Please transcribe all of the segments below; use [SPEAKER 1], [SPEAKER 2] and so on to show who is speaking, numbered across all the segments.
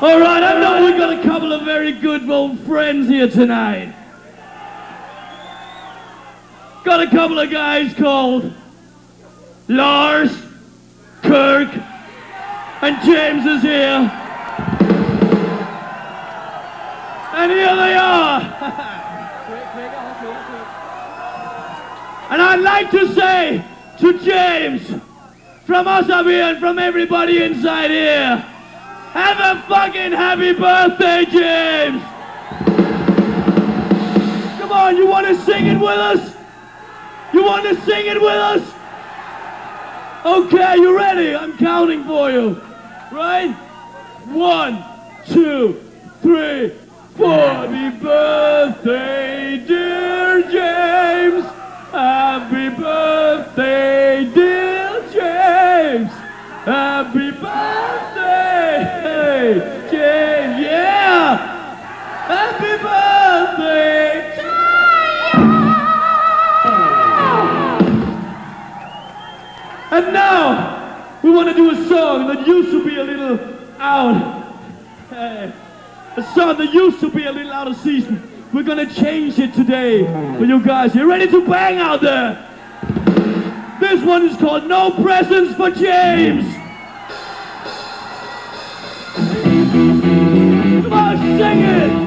[SPEAKER 1] All right, I know we've got a couple of very good old friends here tonight. Got a couple of guys called Lars, Kirk, and James is here. And here they are. and I'd like to say to James, from us up here and from everybody inside here, have a fucking happy birthday, James! Come on, you want to sing it with us? You want to sing it with us? Okay, you ready? I'm counting for you. Right? One, two, three, four. Happy birthday, dear James. Happy birthday, want to do a song that used to be a little out. eh, a song that used to be a little out of season. We're gonna change it today for you guys. You ready to bang out there? This one is called No Presents for James. Come on, sing it.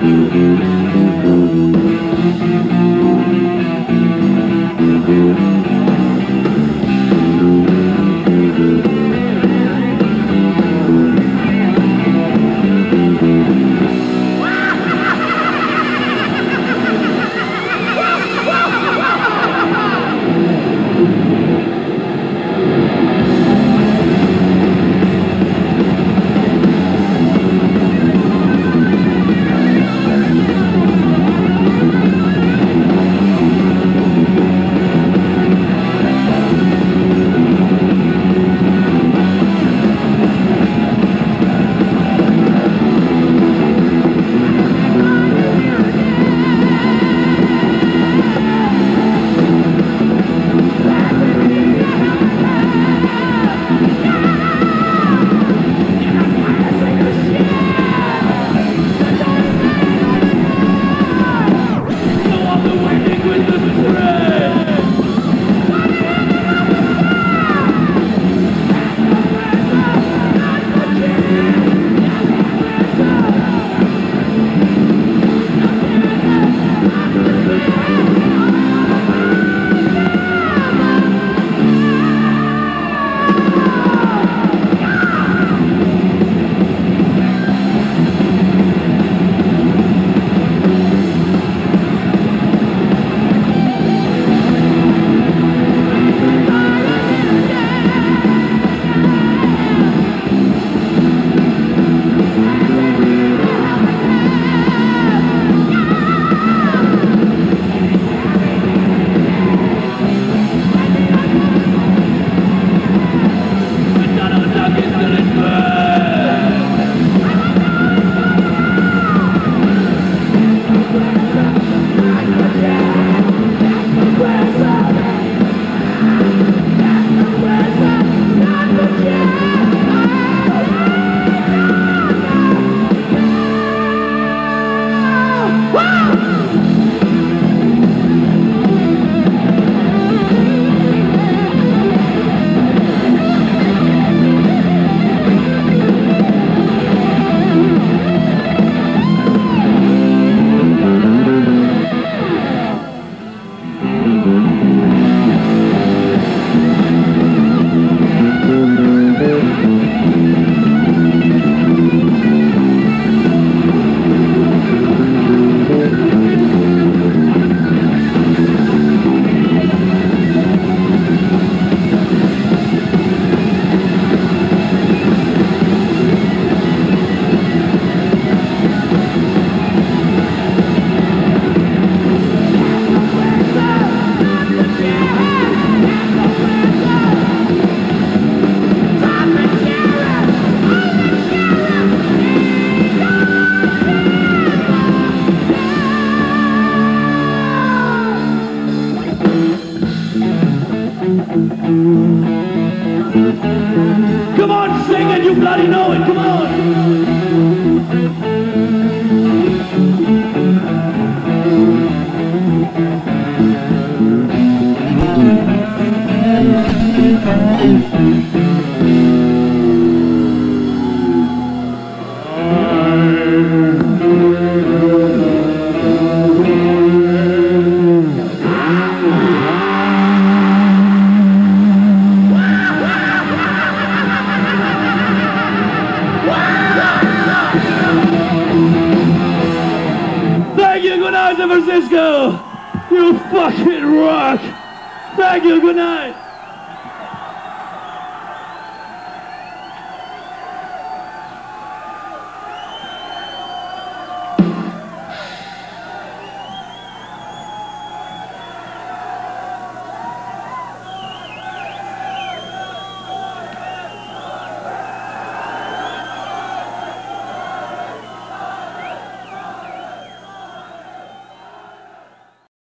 [SPEAKER 1] Come on, sing it, you bloody know it, come on. San Francisco. You fucking rock. Thank you, good night.